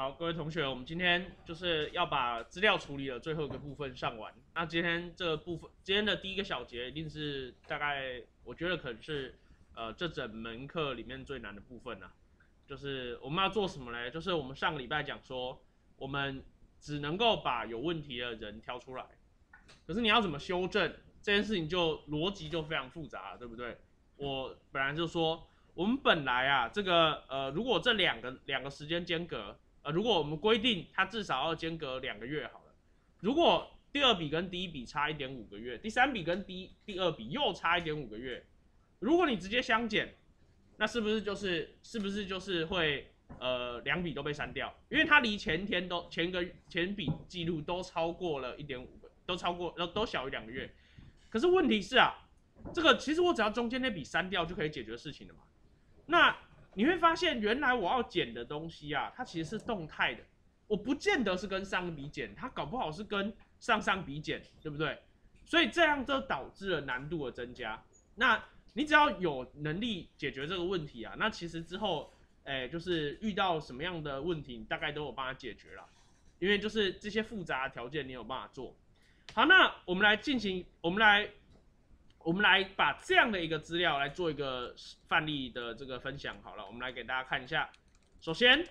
好，各位同学，我们今天就是要把资料处理的最后一个部分上完。那今天这个部分，今天的第一个小节一定是大概，我觉得可能是呃这整门课里面最难的部分了。就是我们要做什么呢？就是我们上个礼拜讲说，我们只能够把有问题的人挑出来，可是你要怎么修正这件事情，就逻辑就非常复杂，对不对？我本来就说，我们本来啊，这个呃，如果这两个两个时间间隔。呃，如果我们规定它至少要间隔两个月好了，如果第二笔跟第一笔差一点五个月，第三笔跟第第二笔又差一点五个月，如果你直接相减，那是不是就是是不是就是会呃两笔都被删掉？因为它离前天都前个前笔记录都超过了一点五个，都超过都都小于两个月。可是问题是啊，这个其实我只要中间那笔删掉就可以解决事情了嘛？那。你会发现，原来我要减的东西啊，它其实是动态的，我不见得是跟上一笔减，它搞不好是跟上上笔减，对不对？所以这样就导致了难度的增加。那你只要有能力解决这个问题啊，那其实之后，哎，就是遇到什么样的问题，你大概都有办法解决了，因为就是这些复杂的条件你有办法做。好，那我们来进行，我们来。我们来把这样的一个资料来做一个范例的这个分享好了，我们来给大家看一下。首先，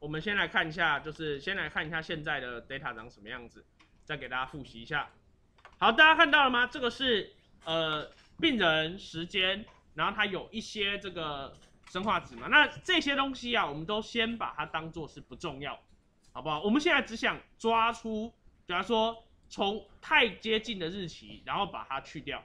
我们先来看一下，就是先来看一下现在的 data 长什么样子，再给大家复习一下。好，大家看到了吗？这个是呃病人时间，然后它有一些这个生化值嘛。那这些东西啊，我们都先把它当做是不重要，好不好？我们现在只想抓出，假如说从太接近的日期，然后把它去掉。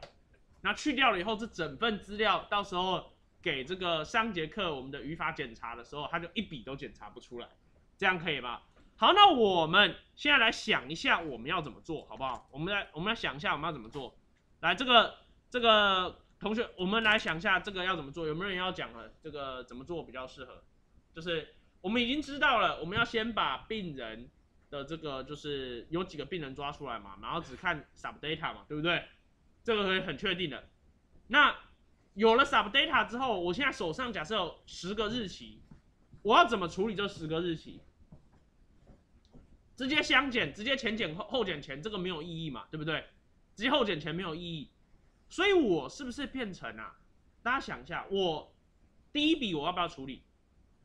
那去掉了以后，这整份资料到时候给这个上节课我们的语法检查的时候，他就一笔都检查不出来，这样可以吗？好，那我们现在来想一下我们要怎么做好不好？我们来我们来想一下我们要怎么做。来，这个这个同学，我们来想一下这个要怎么做？有没有人要讲了？这个怎么做比较适合？就是我们已经知道了，我们要先把病人的这个就是有几个病人抓出来嘛，然后只看 sub data 嘛，对不对？这个可以很确定的。那有了 sub data 之后，我现在手上假设有十个日期，我要怎么处理这十个日期？直接相减，直接前减后后减前，这个没有意义嘛，对不对？直接后减前没有意义，所以我是不是变成啊？大家想一下，我第一笔我要不要处理？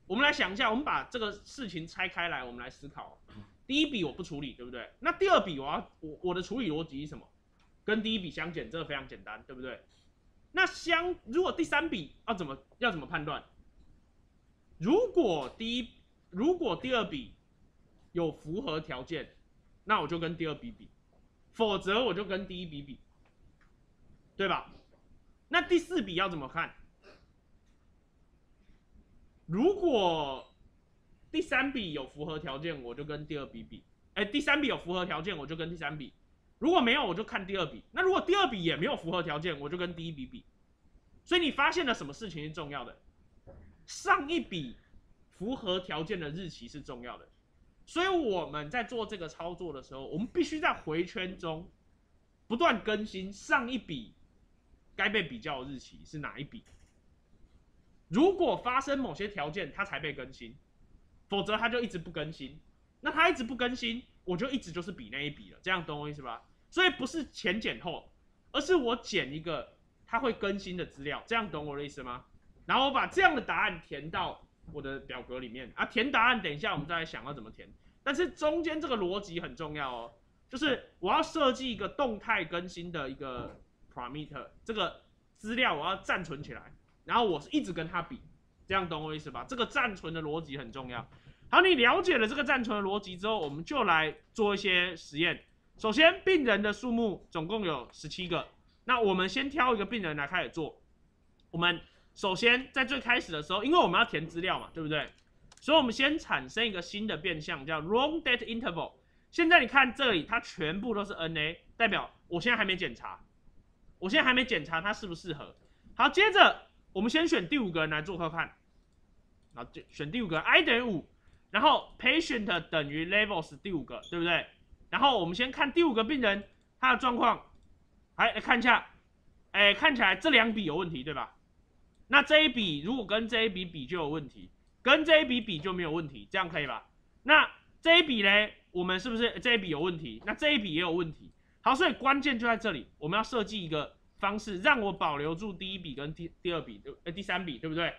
我们来想一下，我们把这个事情拆开来，我们来思考。第一笔我不处理，对不对？那第二笔我要我我的处理逻辑是什么？跟第一笔相减，这个非常简单，对不对？那相如果第三笔要怎么要怎么判断？如果第一如果第二笔有符合条件，那我就跟第二笔比，否则我就跟第一笔比，对吧？那第四笔要怎么看？如果第三笔有符合条件，我就跟第二笔比，哎，第三笔有符合条件，我就跟第三笔。如果没有，我就看第二笔。那如果第二笔也没有符合条件，我就跟第一笔比。所以你发现了什么事情是重要的？上一笔符合条件的日期是重要的。所以我们在做这个操作的时候，我们必须在回圈中不断更新上一笔该被比较的日期是哪一笔。如果发生某些条件，它才被更新，否则它就一直不更新。那它一直不更新。我就一直就是比那一笔了，这样懂我意思吧？所以不是前减后，而是我减一个它会更新的资料，这样懂我的意思吗？然后我把这样的答案填到我的表格里面啊，填答案等一下我们再来想要怎么填。但是中间这个逻辑很重要哦，就是我要设计一个动态更新的一个 parameter，这个资料我要暂存起来，然后我是一直跟它比，这样懂我意思吧？这个暂存的逻辑很重要。好，你了解了这个暂存的逻辑之后，我们就来做一些实验。首先，病人的数目总共有十七个，那我们先挑一个病人来开始做。我们首先在最开始的时候，因为我们要填资料嘛，对不对？所以我们先产生一个新的变相，叫 wrong date interval。现在你看这里，它全部都是 NA，代表我现在还没检查，我现在还没检查它适不适合。好，接着我们先选第五个人来做看看。好，就选第五个，i 等于五。然后 patient 等于 levels 第五个，对不对？然后我们先看第五个病人他的状况，来来看一下，哎，看起来这两笔有问题，对吧？那这一笔如果跟这一笔比就有问题，跟这一笔比就没有问题，这样可以吧？那这一笔呢，我们是不是这一笔有问题？那这一笔也有问题。好，所以关键就在这里，我们要设计一个方式，让我保留住第一笔跟第第二笔，呃，第三笔，对不对？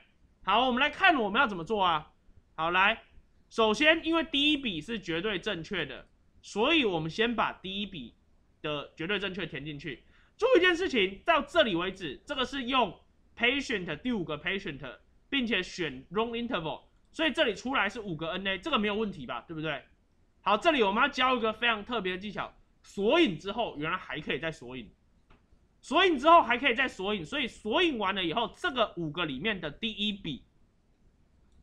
好，我们来看我们要怎么做啊？好，来，首先因为第一笔是绝对正确的，所以我们先把第一笔的绝对正确填进去。注意一件事情，到这里为止，这个是用 patient 第五个 patient，并且选 wrong interval，所以这里出来是五个 NA，这个没有问题吧？对不对？好，这里我们要教一个非常特别的技巧。索引之后，原来还可以再索引，索引之后还可以再索引，所以索引完了以后，这个五个里面的第一笔，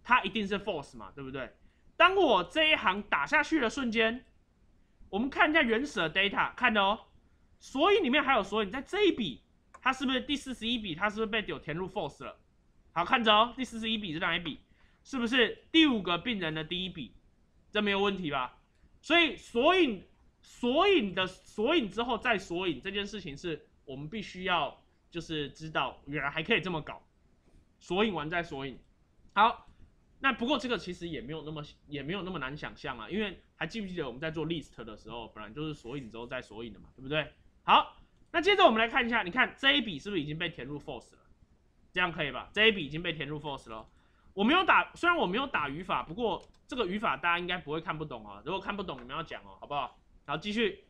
它一定是 false 嘛，对不对？当我这一行打下去的瞬间，我们看一下原始的 data，看的哦，索引里面还有索引，在这一笔，它是不是第四十一笔？它是不是被丢填入 false 了？好，看着哦，第四十一笔是哪一笔？是不是第五个病人的第一笔？这没有问题吧？所以索引。索引的索引之后再索引这件事情是我们必须要就是知道原来还可以这么搞，索引完再索引。好，那不过这个其实也没有那么也没有那么难想象啊，因为还记不记得我们在做 list 的时候，本来就是索引之后再索引的嘛，对不对？好，那接着我们来看一下，你看这一笔是不是已经被填入 false 了？这样可以吧？这一笔已经被填入 false 了。我没有打，虽然我没有打语法，不过这个语法大家应该不会看不懂啊。如果看不懂，你们要讲哦，好不好？好，继续。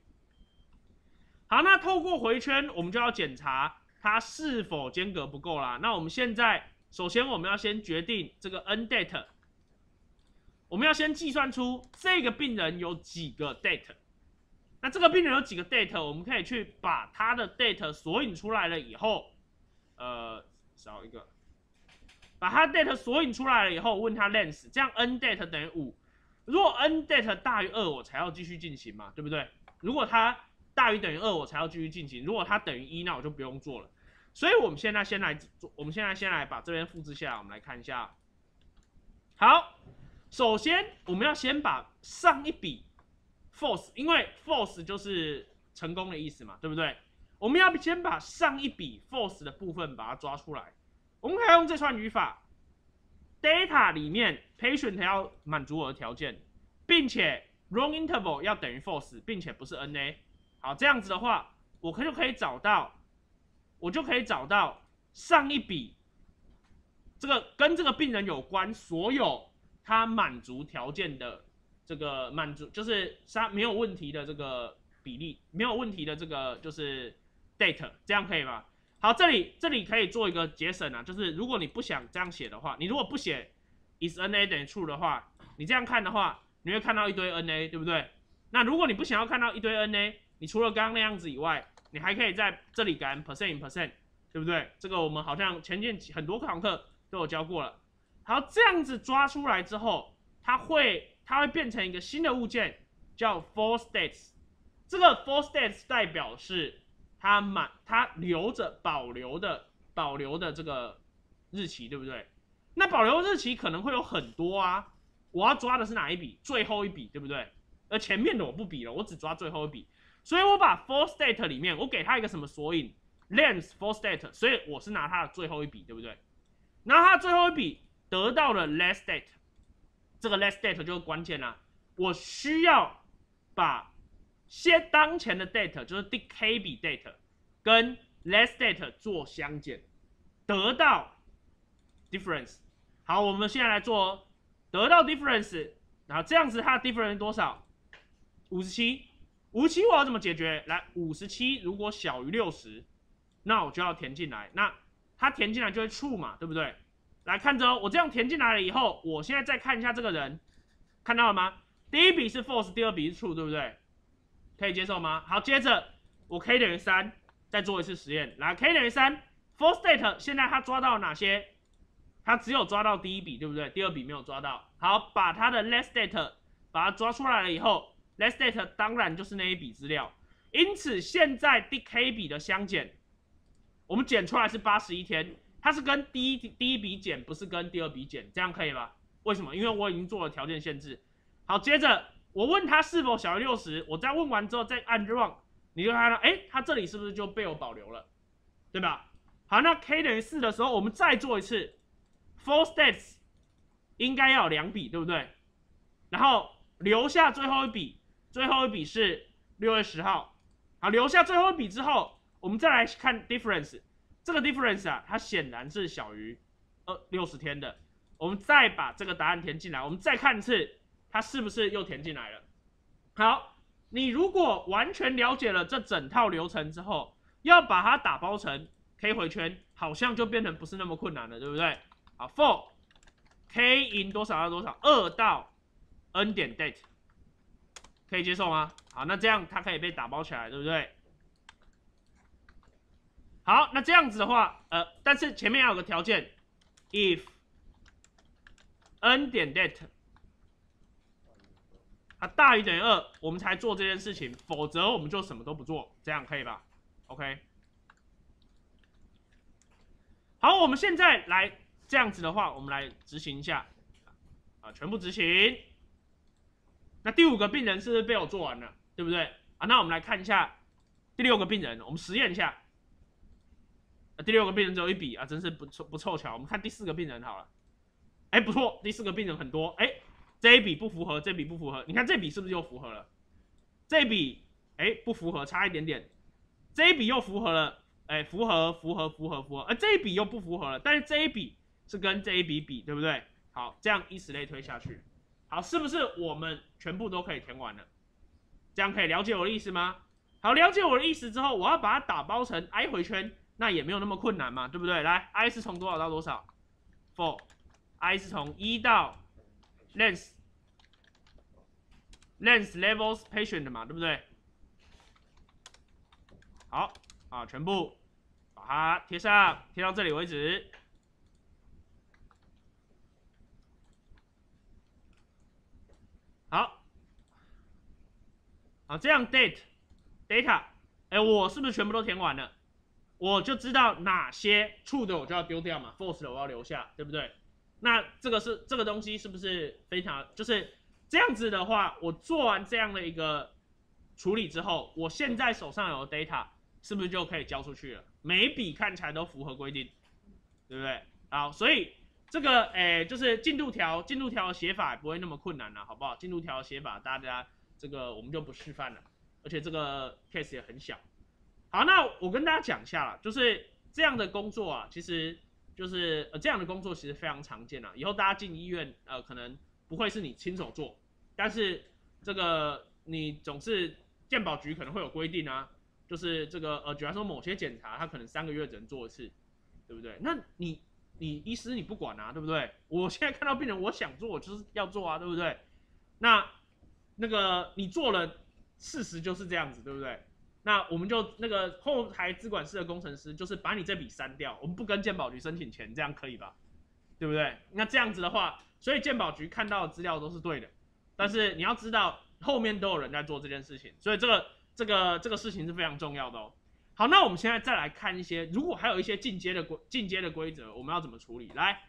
好，那透过回圈，我们就要检查它是否间隔不够啦。那我们现在，首先我们要先决定这个 n date，我们要先计算出这个病人有几个 date。那这个病人有几个 date，我们可以去把他的 date 索引出来了以后，呃，少一个，把他 date 索引出来了以后，问他 length，这样 n date 等于五。如果 n date 大于二，我才要继续进行嘛，对不对？如果它大于等于二，我才要继续进行。如果它等于一，那我就不用做了。所以我们现在先来做，我们现在先来把这边复制下来，我们来看一下。好，首先我们要先把上一笔 force，因为 force 就是成功的意思嘛，对不对？我们要先把上一笔 force 的部分把它抓出来。我们可以用这串语法。data 里面 patient 要满足我的条件，并且 wrong interval 要等于 force，并且不是 NA。好，这样子的话，我可就可以找到，我就可以找到上一笔这个跟这个病人有关所有他满足条件的这个满足，就是他没有问题的这个比例，没有问题的这个就是 date，这样可以吗？好，这里这里可以做一个节省啊，就是如果你不想这样写的话，你如果不写 is n a 等于 true 的话，你这样看的话，你会看到一堆 n a，对不对？那如果你不想要看到一堆 n a，你除了刚刚那样子以外，你还可以在这里改 percent percent，对不对？这个我们好像前面很多堂课都有教过了。好，这样子抓出来之后，它会它会变成一个新的物件，叫 four states。这个 four states 代表是。它满，它留着保留的保留的这个日期，对不对？那保留日期可能会有很多啊，我要抓的是哪一笔？最后一笔，对不对？而前面的我不比了，我只抓最后一笔。所以我把 for state 里面，我给它一个什么索引？length for state，所以我是拿它的最后一笔，对不对？拿它最后一笔得到了 last date，这个 last date 就是关键啦。我需要把先当前的 date 就是第 k 比 date 跟 last date 做相减，得到 difference。好，我们现在来做得到 difference，然后这样子它的 difference 多少？五十七。五十七我要怎么解决？来，五十七如果小于六十，那我就要填进来。那它填进来就会触嘛，对不对？来看着，我这样填进来了以后，我现在再看一下这个人，看到了吗？第一笔是 false，第二笔是 true，对不对？可以接受吗？好，接着我 k 等于三，再做一次实验。来，k 等于三，for state 现在他抓到哪些？他只有抓到第一笔，对不对？第二笔没有抓到。好，把他的 last date 把它抓出来了以后，last date 当然就是那一笔资料。因此现在第 k 笔的相减，我们减出来是八十一天，它是跟第一第一笔减，不是跟第二笔减，这样可以吧？为什么？因为我已经做了条件限制。好，接着。我问他是否小于六十，我再问完之后再按 run，你就看到，哎，他这里是不是就被我保留了，对吧？好，那 k 等于四的时候，我们再做一次，four stats 应该要有两笔，对不对？然后留下最后一笔，最后一笔是六月十号，好，留下最后一笔之后，我们再来看 difference，这个 difference 啊，它显然是小于呃六十天的，我们再把这个答案填进来，我们再看一次，它是不是又填进来了？好，你如果完全了解了这整套流程之后，要把它打包成 K 回圈，好像就变成不是那么困难了，对不对？好，for K in 多少到多少，二到 N 点 date，可以接受吗？好，那这样它可以被打包起来，对不对？好，那这样子的话，呃，但是前面要有个条件，if N 点 date 它大于等于二，我们才做这件事情，否则我们就什么都不做，这样可以吧？OK。好，我们现在来这样子的话，我们来执行一下，啊，全部执行。那第五个病人是不是被我做完了，对不对？啊，那我们来看一下第六个病人，我们实验一下。第六个病人只有一笔啊，真是不凑不凑巧。我们看第四个病人好了，哎，不错，第四个病人很多，哎。这一笔不符合，这笔不符合，你看这笔是不是又符合了？这一笔哎不符合，差一点点。这一笔又符合了，哎符合符合符合符合，而这一笔又不符合了，但是这一笔是跟这一笔比，对不对？好，这样以此类推下去，好，是不是我们全部都可以填完了？这样可以了解我的意思吗？好，了解我的意思之后，我要把它打包成 i 回圈，那也没有那么困难嘛，对不对？来，i 是从多少到多少？for i 是从一到。length length levels patient 嘛，对不对？好啊，全部把它贴上，贴到这里为止。好，好，这样 date data，哎，我是不是全部都填完了？我就知道哪些 true 的我就要丢掉嘛，false 的我要留下，对不对？那这个是这个东西是不是非常就是这样子的话，我做完这样的一个处理之后，我现在手上有 data 是不是就可以交出去了？每笔看起来都符合规定，对不对？好，所以这个诶就是进度条，进度条写法不会那么困难了，好不好？进度条写法大家这个我们就不示范了，而且这个 case 也很小。好，那我跟大家讲一下啦，就是这样的工作啊，其实。就是呃这样的工作其实非常常见啊，以后大家进医院呃可能不会是你亲手做，但是这个你总是健保局可能会有规定啊，就是这个呃比方说某些检查他可能三个月只能做一次，对不对？那你你医师你不管啊，对不对？我现在看到病人我想做我就是要做啊，对不对？那那个你做了，事实就是这样子，对不对？那我们就那个后台资管室的工程师，就是把你这笔删掉，我们不跟鉴宝局申请钱，这样可以吧？对不对？那这样子的话，所以鉴宝局看到的资料都是对的，但是你要知道后面都有人在做这件事情，所以这个这个这个事情是非常重要的哦。好，那我们现在再来看一些，如果还有一些进阶的规进阶的规则，我们要怎么处理？来，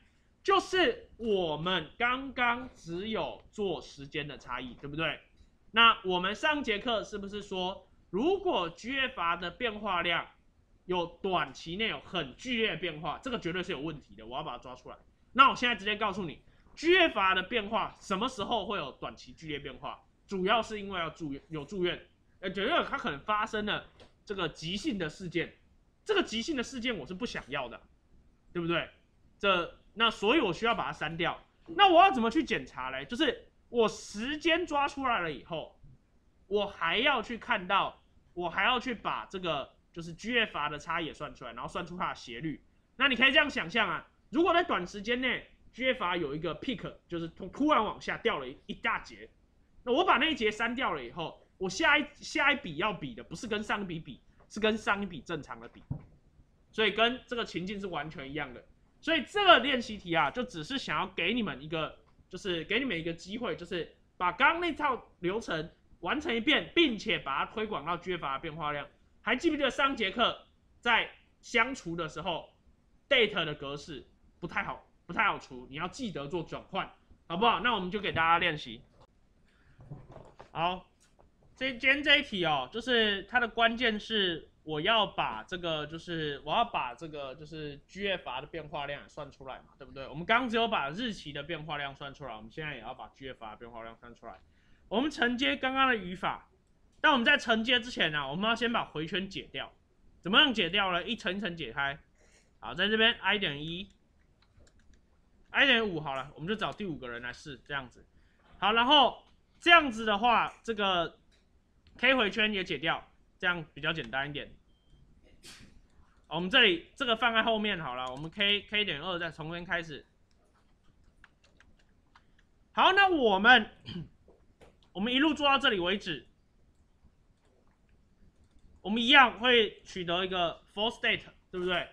就是我们刚刚只有做时间的差异，对不对？那我们上节课是不是说？如果 GFR 的变化量有短期内有很剧烈的变化，这个绝对是有问题的，我要把它抓出来。那我现在直接告诉你，GFR 的变化什么时候会有短期剧烈变化？主要是因为要住院，有住院，呃，觉得它可能发生了这个急性的事件，这个急性的事件我是不想要的，对不对？这那所以我需要把它删掉。那我要怎么去检查嘞？就是我时间抓出来了以后。我还要去看到，我还要去把这个就是 GFR 的差也算出来，然后算出它的斜率。那你可以这样想象啊，如果在短时间内 GFR 有一个 peak，就是突突然往下掉了一一大截，那我把那一节删掉了以后，我下一下一笔要比的不是跟上一笔比，是跟上一笔正常的比，所以跟这个情境是完全一样的。所以这个练习题啊，就只是想要给你们一个，就是给你们一个机会，就是把刚刚那套流程。完成一遍，并且把它推广到 GFR 变化量。还记不记得上节课在相除的时候，data 的格式不太好，不太好除，你要记得做转换，好不好？那我们就给大家练习。好，这今天这一题哦，就是它的关键是我要把这个，就是我要把这个，就是 GFR 的变化量算出来嘛，对不对？我们刚只有把日期的变化量算出来，我们现在也要把 GFR 的变化量算出来。我们承接刚刚的语法，但我们在承接之前呢，我们要先把回圈解掉。怎么样解掉呢？一层一层解开。好，在这边 i 等于一，i 等于五好了，我们就找第五个人来试这样子。好，然后这样子的话，这个 k 回圈也解掉，这样比较简单一点。我们这里这个放在后面好了，我们 k k 点二再重新开始。好，那我们我们一路做到这里为止，我们一样会取得一个 for state，对不对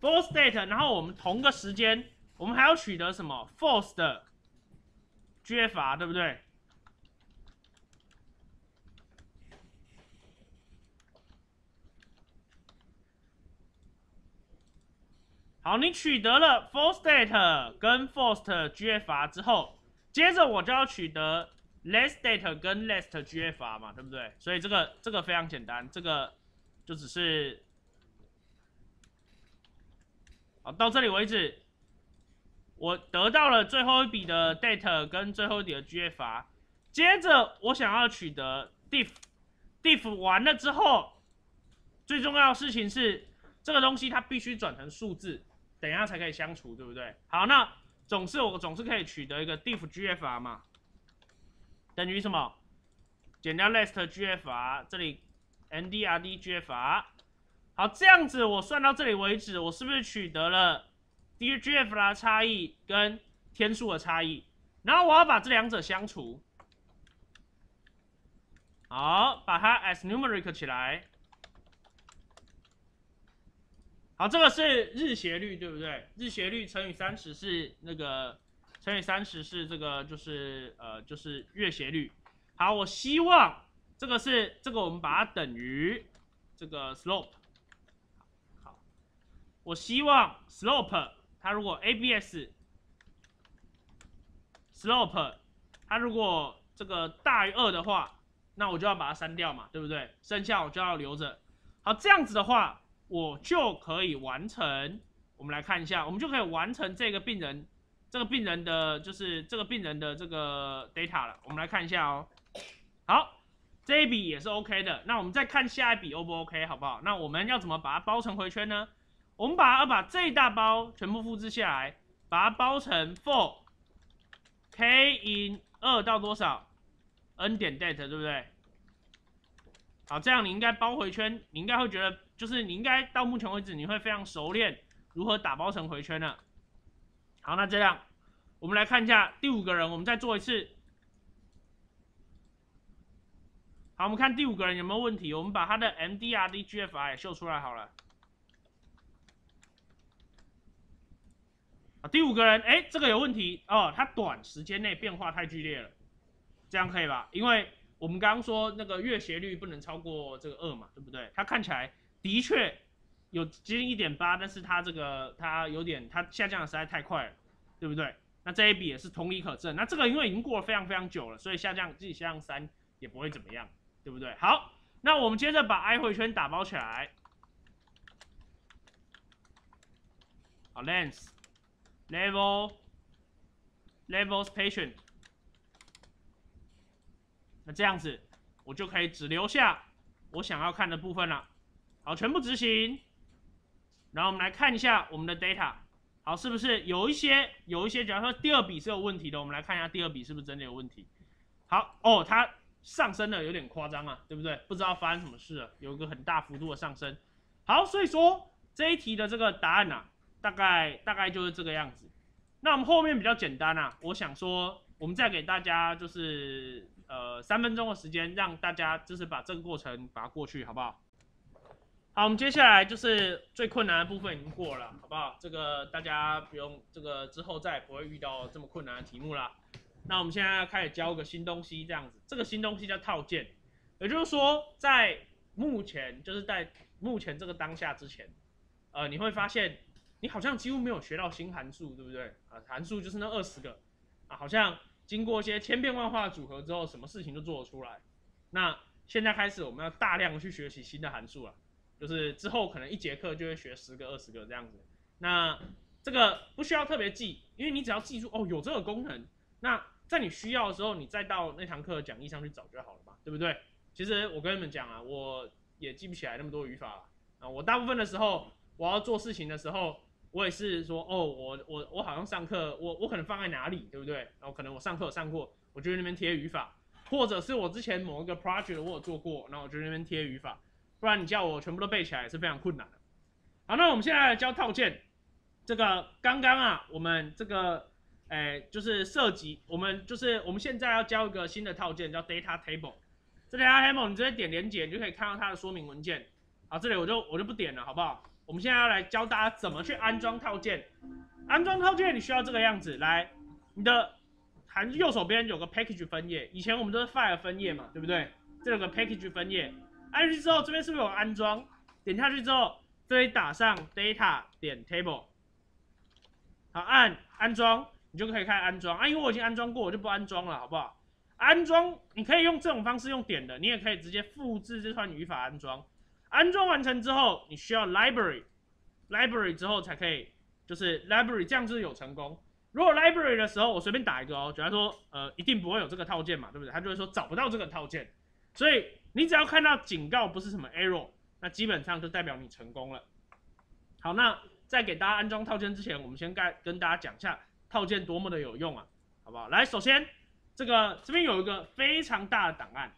？for state，然后我们同个时间，我们还要取得什么 false 的 GFR，对不对？好，你取得了 false state 跟 false GFR 之后，接着我就要取得 less state 跟 less GFR 嘛，对不对？所以这个这个非常简单，这个就只是好到这里为止，我得到了最后一笔的 data 跟最后一笔的 GFR，接着我想要取得 diff，diff 完了之后，最重要的事情是这个东西它必须转成数字。等一下才可以相除，对不对？好，那总是我总是可以取得一个 diff GFR 嘛，等于什么？减掉 last GFR，这里 NDRD GFR。好，这样子我算到这里为止，我是不是取得了 d GFR 差异跟天数的差异？然后我要把这两者相除。好，把它 as numeric 起来。好，这个是日斜率，对不对？日斜率乘以三十是那个乘以三十是这个就是呃就是月斜率。好，我希望这个是这个我们把它等于这个 slope。好，我希望 slope 它如果 abs slope 它如果这个大于二的话，那我就要把它删掉嘛，对不对？剩下我就要留着。好，这样子的话。我就可以完成，我们来看一下，我们就可以完成这个病人，这个病人的就是这个病人的这个 data 了。我们来看一下哦。好，这一笔也是 OK 的。那我们再看下一笔 O 不 OK，好不好？那我们要怎么把它包成回圈呢？我们把它把这一大包全部复制下来，把它包成 for k in 二到多少 n 点 date，对不对？好，这样你应该包回圈，你应该会觉得。就是你应该到目前为止，你会非常熟练如何打包成回圈了。好，那这样我们来看一下第五个人，我们再做一次。好，我们看第五个人有没有问题，我们把他的 MDRD GFR 也秀出来好了。第五个人，哎，这个有问题哦，他短时间内变化太剧烈了，这样可以吧？因为我们刚刚说那个月斜率不能超过这个二嘛，对不对？他看起来。的确有接近一点八，但是它这个它有点它下降的实在太快了，对不对？那这一笔也是同理可证。那这个因为已经过了非常非常久了，所以下降自己下降三也不会怎么样，对不对？好，那我们接着把 i 回圈打包起来。好，length，level，levels patient。那这样子我就可以只留下我想要看的部分了。好，全部执行，然后我们来看一下我们的 data，好，是不是有一些有一些，假如说第二笔是有问题的，我们来看一下第二笔是不是真的有问题。好，哦，它上升的有点夸张啊，对不对？不知道发生什么事了，有一个很大幅度的上升。好，所以说这一题的这个答案呐，大概大概就是这个样子。那我们后面比较简单啊，我想说，我们再给大家就是呃三分钟的时间，让大家就是把这个过程把它过去，好不好？好，我们接下来就是最困难的部分已经过了，好不好？这个大家不用，这个之后再也不会遇到这么困难的题目了。那我们现在要开始教个新东西，这样子，这个新东西叫套件，也就是说，在目前就是在目前这个当下之前，呃，你会发现你好像几乎没有学到新函数，对不对？啊，函数就是那二十个，啊，好像经过一些千变万化组合之后，什么事情都做得出来。那现在开始，我们要大量去学习新的函数了。就是之后可能一节课就会学十个、二十个这样子，那这个不需要特别记，因为你只要记住哦有这个功能，那在你需要的时候，你再到那堂课讲义上去找就好了嘛，对不对？其实我跟你们讲啊，我也记不起来那么多语法啊。我大部分的时候，我要做事情的时候，我也是说，哦，我我我好像上课，我我可能放在哪里，对不对？然后可能我上课上过，我就那边贴语法，或者是我之前某一个 project 我有做过，然后我就那边贴语法。不然你叫我全部都背起来是非常困难的。好，那我们现在来教套件。这个刚刚啊，我们这个，哎，就是涉及我们就是我们现在要教一个新的套件，叫 data table。这 data table 你直接点连接，你就可以看到它的说明文件。好，这里我就我就不点了，好不好？我们现在要来教大家怎么去安装套件。安装套件你需要这个样子，来，你的含右手边有个 package 分页，以前我们都是 file 分页嘛，对不对？这有个 package 分页，按进去之后，这边是不是有安装？点下去之后，这里打上 data 点 table。好，按安装，你就可以开始安装啊。因为我已经安装过，我就不安装了，好不好？安装你可以用这种方式用点的，你也可以直接复制这串语法安装。安装完成之后，你需要 library，library 之后才可以，就是 library 这样就是有成功。如果 library 的时候我随便打一个哦，假如说呃一定不会有这个套件嘛，对不对？他就会说找不到这个套件。所以你只要看到警告不是什么 error，那基本上就代表你成功了。好，那。在给大家安装套件之前，我们先跟跟大家讲一下套件多么的有用啊，好不好？来，首先这个这边有一个非常大的档案，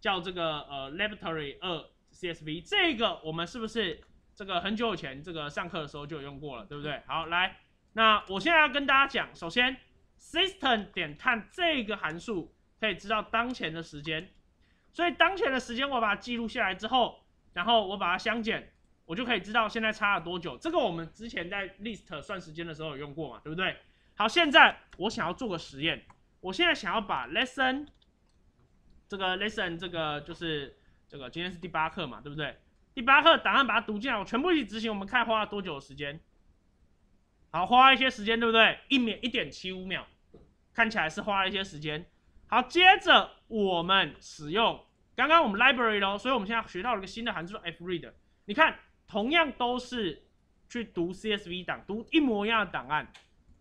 叫这个呃 laboratory 二 CSV，这个我们是不是这个很久以前这个上课的时候就有用过了，对不对？好，来，那我现在要跟大家讲，首先 system 点探这个函数可以知道当前的时间，所以当前的时间我把它记录下来之后，然后我把它相减。我就可以知道现在差了多久。这个我们之前在 list 算时间的时候有用过嘛，对不对？好，现在我想要做个实验，我现在想要把 lesson 这个 lesson 这个就是这个今天是第八课嘛，对不对？第八课档案把它读进来，我全部一起执行，我们看花了多久的时间？好，花了一些时间，对不对？一秒一点七五秒，看起来是花了一些时间。好，接着我们使用刚刚我们 library 咯，所以我们现在学到了一个新的函数 fread，你看。同样都是去读 CSV 档，读一模一样的档案，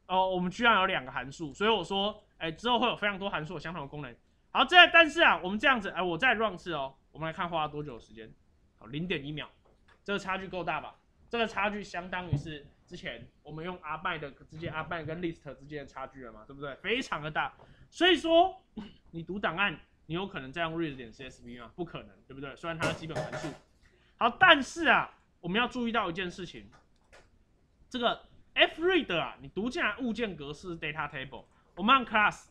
哦，我们居然有两个函数，所以我说，哎，之后会有非常多函数有相同的功能。好，这但是啊，我们这样子，哎，我再 run 次哦，我们来看花了多久的时间，好，零点一秒，这个差距够大吧？这个差距相当于是之前我们用阿拜的之间阿拜跟 list 之间的差距了嘛，对不对？非常的大，所以说你读档案，你有可能再用 read 点 CSV 吗？不可能，对不对？虽然它的基本函数，好，但是啊。我们要注意到一件事情，这个 fread 啊，你读进来物件格式 data table，我们按 class，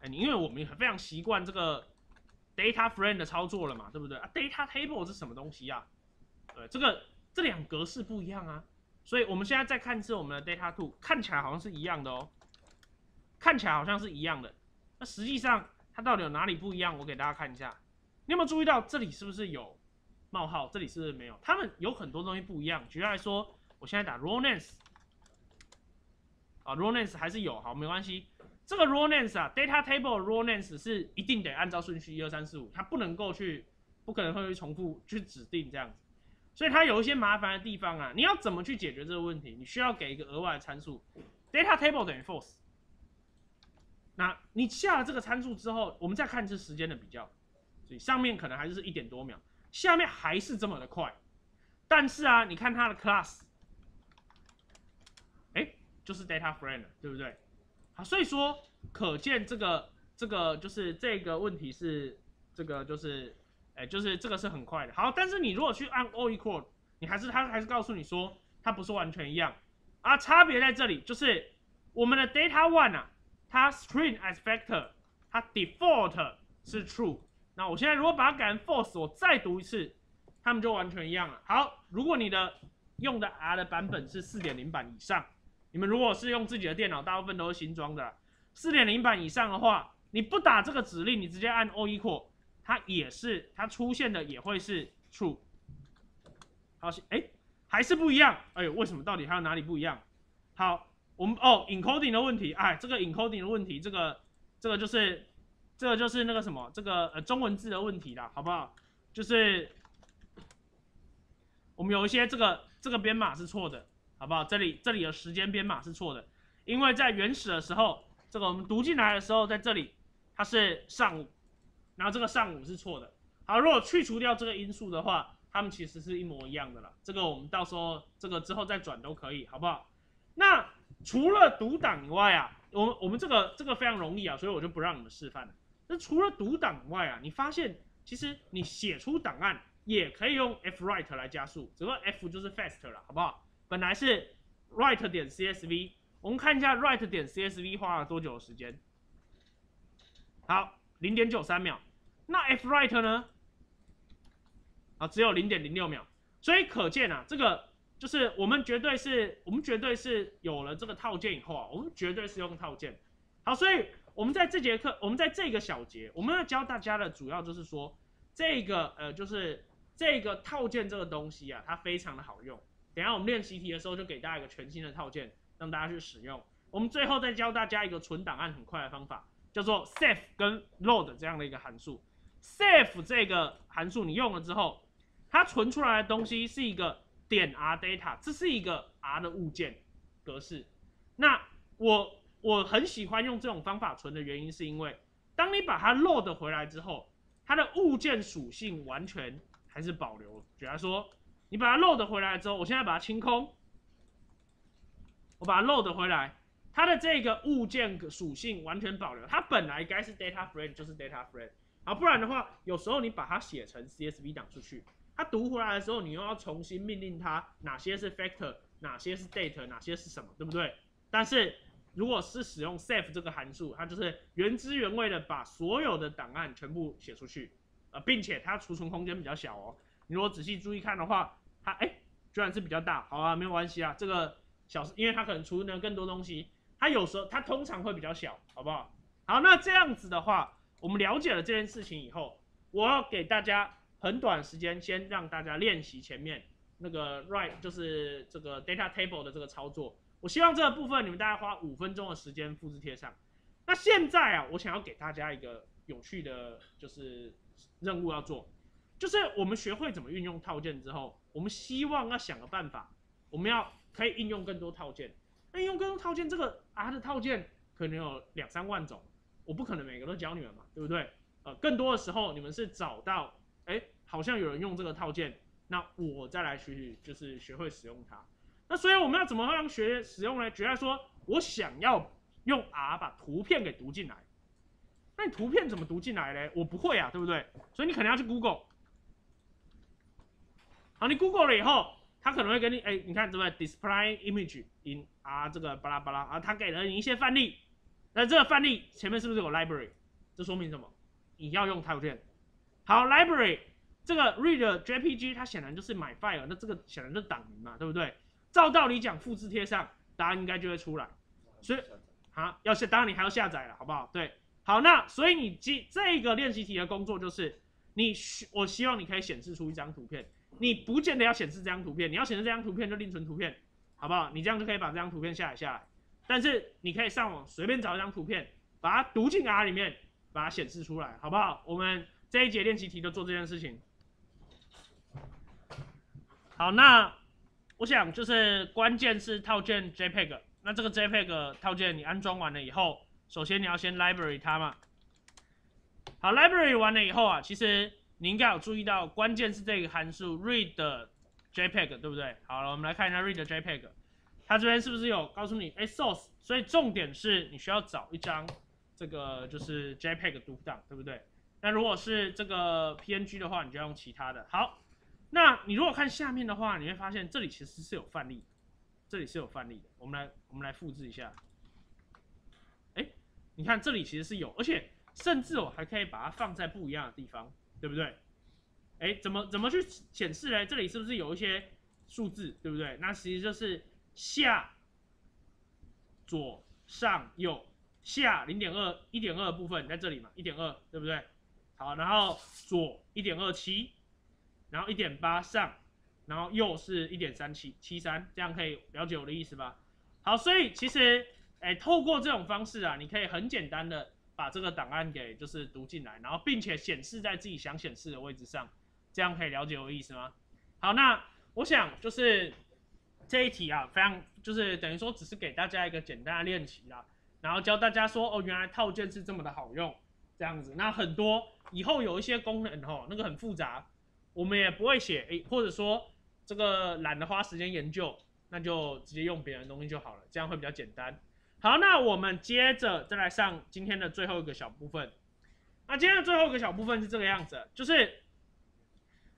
哎，你因为我们非常习惯这个 data frame 的操作了嘛，对不对啊？data table 是什么东西呀？对，这个这两格式不一样啊，所以我们现在再看一次我们的 data two，看起来好像是一样的哦，看起来好像是一样的，那实际上它到底有哪里不一样？我给大家看一下，你有没有注意到这里是不是有？冒号，这里是不是没有，他们有很多东西不一样。举例来说，我现在打 raw names，啊，raw names 还是有，好，没关系。这个 raw names 啊，data table raw names 是一定得按照顺序一二三四五，它不能够去，不可能会去重复去指定这样子。所以它有一些麻烦的地方啊，你要怎么去解决这个问题？你需要给一个额外的参数，data table 等于 false。那你下了这个参数之后，我们再看这时间的比较，所以上面可能还是是一点多秒。下面还是这么的快，但是啊，你看它的 class，哎，就是 data frame 对不对？好，所以说可见这个这个就是这个问题是这个就是哎，就是这个是很快的。好，但是你如果去按 all equal，你还是它还是告诉你说它不是完全一样啊，差别在这里就是我们的 data one 啊，它 string as factor，它 default 是 true。那我现在如果把它改成 false，我再读一次，它们就完全一样了。好，如果你的用的 R 的版本是四点零版以上，你们如果是用自己的电脑，大部分都是新装的，四点零版以上的话，你不打这个指令，你直接按 O equal，它也是它出现的也会是 true。好，哎，还是不一样。哎，为什么？到底还有哪里不一样？好，我们哦，encoding 的问题，哎，这个 encoding 的问题，这个这个就是。这个就是那个什么，这个呃中文字的问题啦，好不好？就是我们有一些这个这个编码是错的，好不好？这里这里的时间编码是错的，因为在原始的时候这个我们读进来的时候，在这里它是上午，然后这个上午是错的。好，如果去除掉这个因素的话，它们其实是一模一样的了。这个我们到时候这个之后再转都可以，好不好？那除了读档以外啊，我们我们这个这个非常容易啊，所以我就不让你们示范了。那除了读档以外啊，你发现其实你写出档案也可以用 f write 来加速，只不过 f 就是 fast 了，好不好？本来是 write 点 csv，我们看一下 write 点 csv 花了多久的时间？好，零点九三秒。那 f write 呢？啊，只有零点零六秒，所以可见啊，这个就是我们绝对是，我们绝对是有了这个套件以后啊，我们绝对是用套件。好，所以我们在这节课，我们在这个小节，我们要教大家的主要就是说，这个呃，就是这个套件这个东西啊，它非常的好用。等下我们练习题的时候，就给大家一个全新的套件，让大家去使用。我们最后再教大家一个存档案很快的方法，叫做 save 跟 load 这样的一个函数。save 这个函数你用了之后，它存出来的东西是一个点 r data，这是一个 r 的物件格式。那我我很喜欢用这种方法存的原因，是因为当你把它 load 回来之后，它的物件属性完全还是保留。比方说，你把它 load 回来之后，我现在把它清空，我把它 load 回来，它的这个物件属性完全保留。它本来该是 data frame 就是 data frame，啊，不然的话，有时候你把它写成 CSV 档出去。它读回来的时候，你又要重新命令它哪些是 factor，哪些是 date，哪些是什么，对不对？但是如果是使用 save 这个函数，它就是原汁原味的把所有的档案全部写出去，呃，并且它储存空间比较小哦。你如果仔细注意看的话，它哎居然是比较大，好啊，没有关系啊，这个小，因为它可能储存了更多东西，它有时候它通常会比较小，好不好？好，那这样子的话，我们了解了这件事情以后，我要给大家。很短时间，先让大家练习前面那个 write，就是这个 data table 的这个操作。我希望这个部分你们大概花五分钟的时间复制贴上。那现在啊，我想要给大家一个有趣的，就是任务要做，就是我们学会怎么运用套件之后，我们希望要想个办法，我们要可以应用更多套件。那应用更多套件，这个 R 的套件可能有两三万种，我不可能每个都教你们嘛，对不对？呃，更多的时候你们是找到。好像有人用这个套件，那我再来去就是学会使用它。那所以我们要怎么样学使用呢？举例说，我想要用 R 把图片给读进来，那你图片怎么读进来呢？我不会啊，对不对？所以你可能要去 Google。好，你 Google 了以后，它可能会给你，哎，你看对不对？Display image in R 这个巴拉巴拉啊，它给了你一些范例。那这个范例前面是不是有 library？这说明什么？你要用套件。好，library 这个 read JPG 它显然就是 my file，那这个显然就是档名嘛，对不对？照道理讲，复制贴上，答案应该就会出来。所以，好，要下，当然你还要下载了，好不好？对，好，那所以你这这个练习题的工作就是，你我希望你可以显示出一张图片，你不见得要显示这张图片，你要显示这张图片就另存图片，好不好？你这样就可以把这张图片下载下来。但是你可以上网随便找一张图片，把它读进 R 里面，把它显示出来，好不好？我们。这一节练习题就做这件事情。好，那我想就是关键是套件 JPEG。那这个 JPEG 套件你安装完了以后，首先你要先 library 它嘛。好，library 完了以后啊，其实你应该有注意到，关键是这个函数 read JPEG，对不对？好了，我们来看一下 read JPEG，它这边是不是有告诉你，哎，source？所以重点是你需要找一张这个就是 JPEG 读档，对不对？那如果是这个 PNG 的话，你就要用其他的。好，那你如果看下面的话，你会发现这里其实是有范例，这里是有范例的。我们来，我们来复制一下。哎，你看这里其实是有，而且甚至我还可以把它放在不一样的地方，对不对？哎，怎么怎么去显示呢？这里是不是有一些数字，对不对？那其实就是下、左、上、右、下零点二、一点二的部分在这里嘛，一点二，对不对？好，然后左一点二七，然后一点八上，然后右是一点三七七三，这样可以了解我的意思吧？好，所以其实，哎，透过这种方式啊，你可以很简单的把这个档案给就是读进来，然后并且显示在自己想显示的位置上，这样可以了解我的意思吗？好，那我想就是这一题啊，非常就是等于说只是给大家一个简单的练习啦。然后教大家说哦，原来套件是这么的好用，这样子。那很多以后有一些功能哦，那个很复杂，我们也不会写，诶，或者说这个懒得花时间研究，那就直接用别人的东西就好了，这样会比较简单。好，那我们接着再来上今天的最后一个小部分。那今天的最后一个小部分是这个样子，就是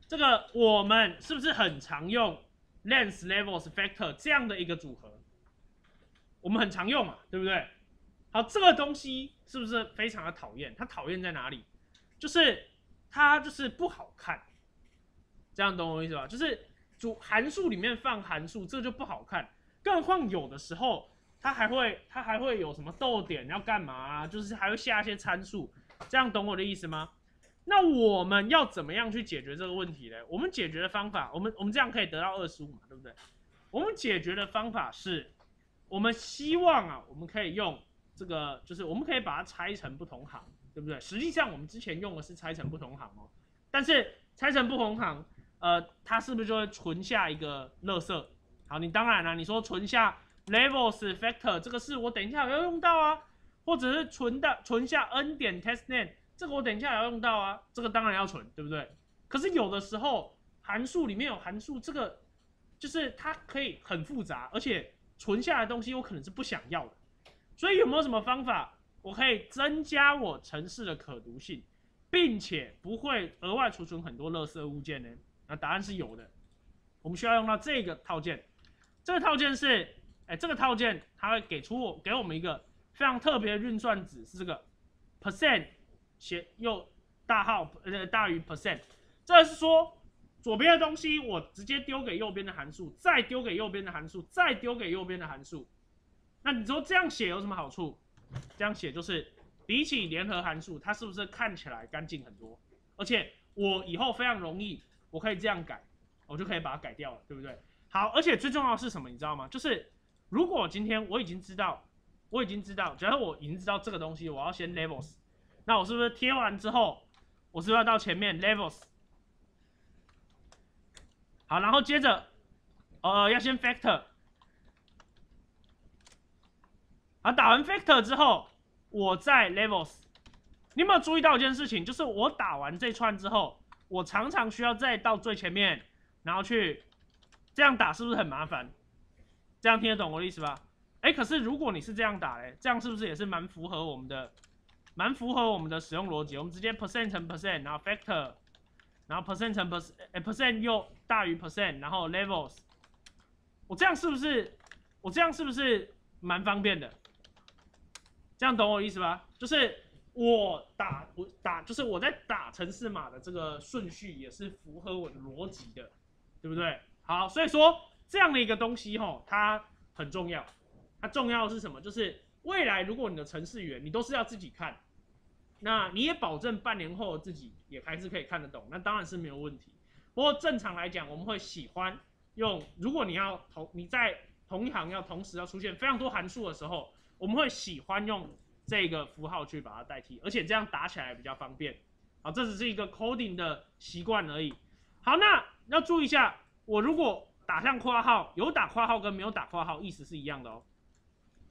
这个我们是不是很常用 length levels factor 这样的一个组合？我们很常用嘛，对不对？好，这个东西是不是非常的讨厌？它讨厌在哪里？就是它就是不好看，这样懂我意思吧？就是主函数里面放函数，这就不好看。更何况有的时候。它还会，它还会有什么逗点要干嘛？啊？就是还会下一些参数，这样懂我的意思吗？那我们要怎么样去解决这个问题呢？我们解决的方法，我们我们这样可以得到二十五嘛，对不对？我们解决的方法是，我们希望啊，我们可以用这个，就是我们可以把它拆成不同行，对不对？实际上我们之前用的是拆成不同行哦，但是拆成不同行，呃，它是不是就会存下一个垃圾？好，你当然了，你说存下。levels factor 这个是我等一下要用到啊，或者是存的存下 n 点 test name 这个我等一下也要用到啊，这个当然要存，对不对？可是有的时候函数里面有函数，这个就是它可以很复杂，而且存下来的东西我可能是不想要的，所以有没有什么方法我可以增加我程式的可读性，并且不会额外储存很多垃圾物件呢？那答案是有的，我们需要用到这个套件，这个套件是。哎，这个套件它会给出我给我们一个非常特别的运算值，是这个 percent 写又大号呃大于 percent，这是说左边的东西我直接丢给右边的函数，再丢给右边的函数，再丢给右边的函数。那你说这样写有什么好处？这样写就是比起联合函数，它是不是看起来干净很多？而且我以后非常容易，我可以这样改，我就可以把它改掉了，对不对？好，而且最重要的是什么？你知道吗？就是。如果今天我已经知道，我已经知道，假如我已经知道这个东西，我要先 levels，那我是不是贴完之后，我是不是要到前面 levels？好，然后接着，呃，要先 factor。好，打完 factor 之后，我再 levels。你有没有注意到一件事情？就是我打完这串之后，我常常需要再到最前面，然后去这样打，是不是很麻烦？这样听得懂我的意思吧？哎，可是如果你是这样打嘞，这样是不是也是蛮符合我们的，蛮符合我们的使用逻辑？我们直接 percent 乘 percent，然后 factor，然后 percent 乘 percent，哎，percent 又大于 percent，然后 levels，我这样是不是，我这样是不是蛮方便的？这样懂我意思吧？就是我打我打，就是我在打城市码的这个顺序也是符合我的逻辑的，对不对？好，所以说。这样的一个东西吼，它很重要。它重要的是什么？就是未来如果你的城市员你都是要自己看，那你也保证半年后自己也还是可以看得懂，那当然是没有问题。不过正常来讲，我们会喜欢用，如果你要同你在同一行要同时要出现非常多函数的时候，我们会喜欢用这个符号去把它代替，而且这样打起来比较方便。好，这只是一个 coding 的习惯而已。好，那要注意一下，我如果打上括号，有打括号跟没有打括号意思是一样的哦，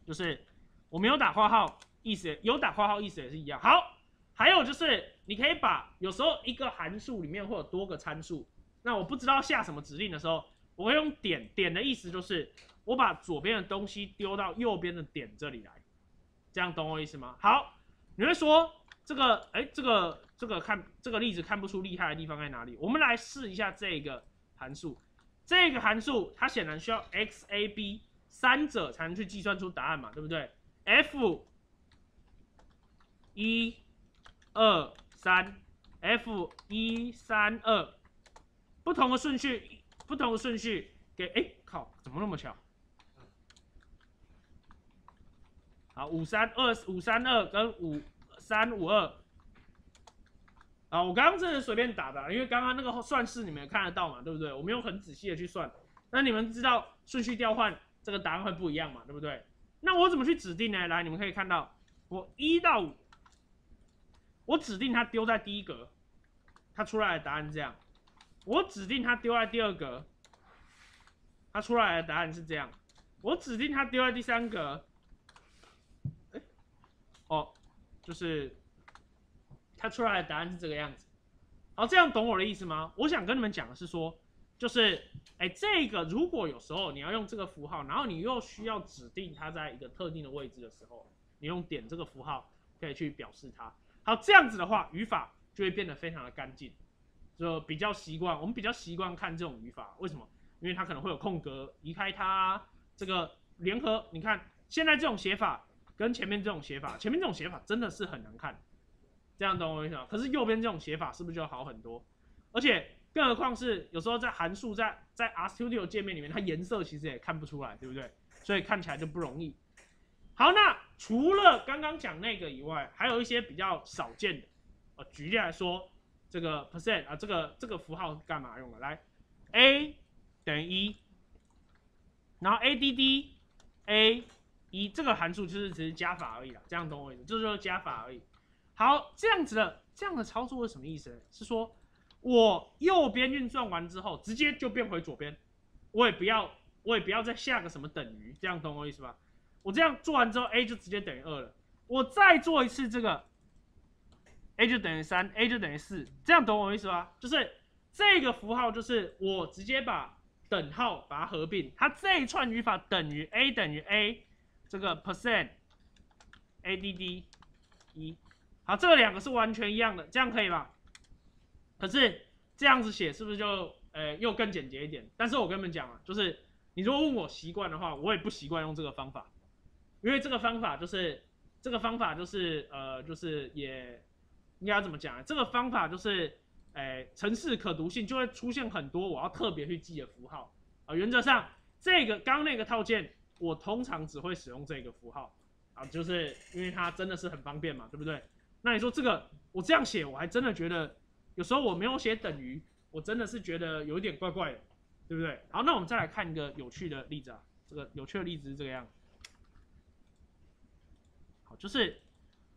就是我没有打括号，意思有打括号意思也是一样。好，还有就是你可以把有时候一个函数里面会有多个参数，那我不知道下什么指令的时候，我会用点点的意思就是我把左边的东西丢到右边的点这里来，这样懂我意思吗？好，你会说这个哎这个这个看这个例子看不出厉害的地方在哪里？我们来试一下这个函数。这个函数它显然需要 x、a、b 三者才能去计算出答案嘛，对不对？f 一、二、三，f 一、三、二，不同的顺序，不同的顺序给，哎，靠，怎么那么巧？好，五三二五三二跟五三五二。啊，我刚刚这是随便打的，因为刚刚那个算式你们也看得到嘛，对不对？我没有很仔细的去算，那你们知道顺序调换这个答案会不一样嘛，对不对？那我怎么去指定呢？来，你们可以看到，我一到五，我指定它丢在第一格，它出来的答案这样；我指定它丢在第二格，它出来的答案是这样；我指定它丢在第三格，哦，就是它出来的答案是这个样子。好，这样懂我的意思吗？我想跟你们讲的是说，就是哎，这个如果有时候你要用这个符号，然后你又需要指定它在一个特定的位置的时候，你用点这个符号可以去表示它。好，这样子的话，语法就会变得非常的干净，就比较习惯。我们比较习惯看这种语法，为什么？因为它可能会有空格，移开它，这个联合。你看现在这种写法跟前面这种写法，前面这种写法真的是很难看，这样懂我意思吗？可是右边这种写法是不是就好很多？而且更何况是有时候在函数在在 RStudio 界面里面，它颜色其实也看不出来，对不对？所以看起来就不容易。好，那除了刚刚讲那个以外，还有一些比较少见的。呃，举例来说，这个 percent 啊，这个这个符号是干嘛用的？来，a。等于一，然后 a d d a 一这个函数就是只是加法而已啦，这样懂我意思？就是说加法而已。好，这样子的这样的操作是什么意思？是说我右边运算完之后，直接就变回左边，我也不要我也不要再下个什么等于，这样懂我意思吧？我这样做完之后，a 就直接等于二了。我再做一次这个，a 就等于三，a 就等于四，这样懂我意思吧？就是这个符号就是我直接把等号把它合并，它这一串语法等于 a 等于 a，这个 percent a d d 一，好，这两个是完全一样的，这样可以吧？可是这样子写是不是就呃又更简洁一点？但是我跟你们讲啊，就是你如果问我习惯的话，我也不习惯用这个方法，因为这个方法就是这个方法就是呃就是也应该怎么讲啊？这个方法就是。哎，程式可读性就会出现很多我要特别去记的符号啊。原则上，这个刚那个套件，我通常只会使用这个符号啊，就是因为它真的是很方便嘛，对不对？那你说这个我这样写，我还真的觉得有时候我没有写等于，我真的是觉得有点怪怪的，对不对？好，那我们再来看一个有趣的例子啊，这个有趣的例子是这个样。好，就是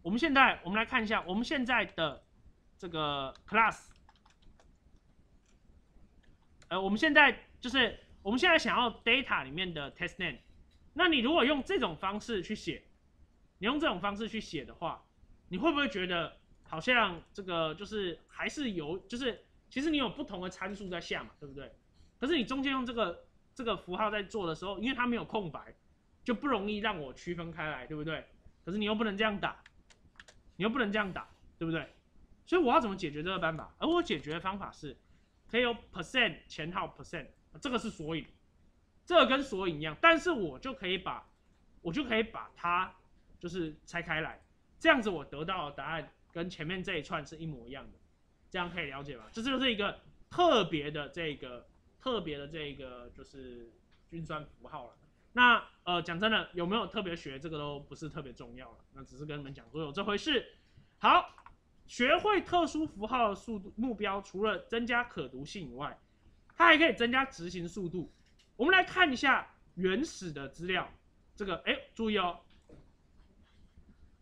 我们现在我们来看一下我们现在的这个 class。呃，我们现在就是我们现在想要 data 里面的 test name，那你如果用这种方式去写，你用这种方式去写的话，你会不会觉得好像这个就是还是有，就是其实你有不同的参数在下嘛，对不对？可是你中间用这个这个符号在做的时候，因为它没有空白，就不容易让我区分开来，对不对？可是你又不能这样打，你又不能这样打，对不对？所以我要怎么解决这个办法？而我解决的方法是。可以有 percent 前号 percent，这个是索引，这跟索引一样，但是我就可以把，我就可以把它就是拆开来，这样子我得到的答案跟前面这一串是一模一样的，这样可以了解吧？这就是一个特别的这个特别的这个就是运算符号了。那呃讲真的，有没有特别学这个都不是特别重要了，那只是跟你们讲说有这回事。好。学会特殊符号的速度目标，除了增加可读性以外，它还可以增加执行速度。我们来看一下原始的资料。这个，哎，注意哦，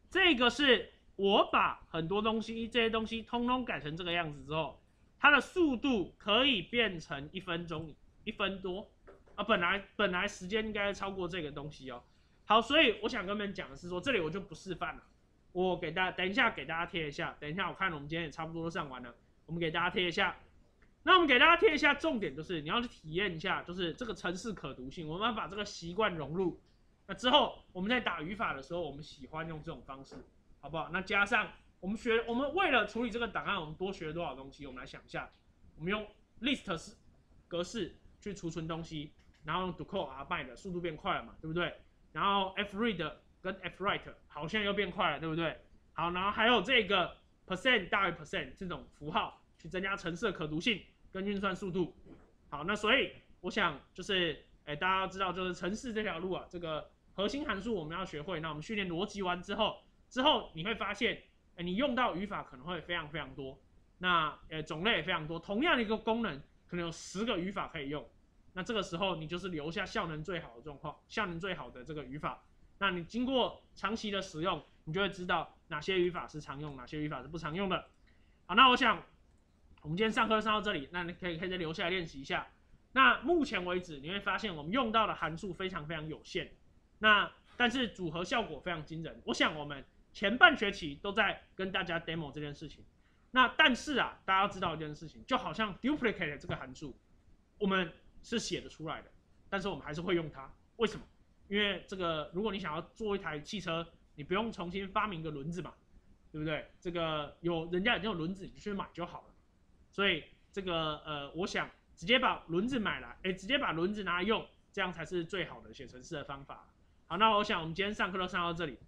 这个是我把很多东西这些东西通通改成这个样子之后，它的速度可以变成一分钟一分多啊。本来本来时间应该超过这个东西哦。好，所以我想跟你们讲的是说，这里我就不示范了。我给大家等一下，给大家贴一下。等一下，我看我们今天也差不多都上完了，我们给大家贴一下。那我们给大家贴一下，重点就是你要去体验一下，就是这个城市可读性。我们要把这个习惯融入。那之后我们在打语法的时候，我们喜欢用这种方式，好不好？那加上我们学，我们为了处理这个档案，我们多学了多少东西？我们来想一下，我们用 list 式格式去储存东西，然后用 do call 啊 bind 速度变快了嘛，对不对？然后 f read 跟 f write 好像又变快了，对不对？好，然后还有这个 percent 大于 percent 这种符号去增加程式的可读性跟运算速度。好，那所以我想就是，哎，大家要知道，就是程式这条路啊，这个核心函数我们要学会。那我们训练逻辑完之后，之后你会发现，哎，你用到语法可能会非常非常多，那呃种类也非常多。同样的一个功能，可能有十个语法可以用。那这个时候你就是留下效能最好的状况，效能最好的这个语法。那你经过长期的使用，你就会知道哪些语法是常用，哪些语法是不常用的。好，那我想我们今天上课上到这里，那你可以可以再留下来练习一下。那目前为止，你会发现我们用到的函数非常非常有限，那但是组合效果非常惊人。我想我们前半学期都在跟大家 demo 这件事情。那但是啊，大家要知道一件事情，就好像 duplicate 这个函数，我们是写的出来的，但是我们还是会用它。为什么？因为这个，如果你想要做一台汽车，你不用重新发明个轮子嘛，对不对？这个有人家已经有轮子，你去买就好了。所以这个呃，我想直接把轮子买来，哎，直接把轮子拿来用，这样才是最好的写程式的方法。好，那我想我们今天上课都上到这里。